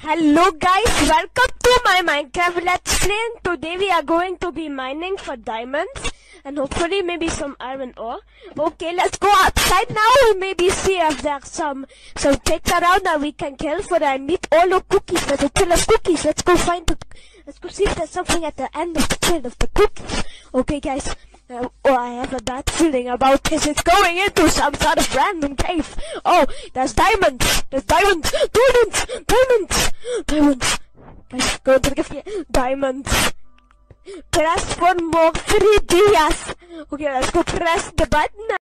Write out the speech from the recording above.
Hello guys, welcome to my Minecraft Let's Play today we are going to be mining for diamonds and hopefully maybe some iron ore. Okay, let's go outside now and maybe see if there's some some pigs around that we can kill for I need all the cookies. There's a kill of cookies. Let's go find the, let's go see if there's something at the end of the kill of the cookies. Okay guys, oh, I have a bad feeling about this. It's going into some sort of random cave. Oh, there's diamonds. There's diamonds. Diamonds. Diamonds. Diamonds. Guys, go into the cave. Diamonds. Press for more three dias. Okay, let's go press the button.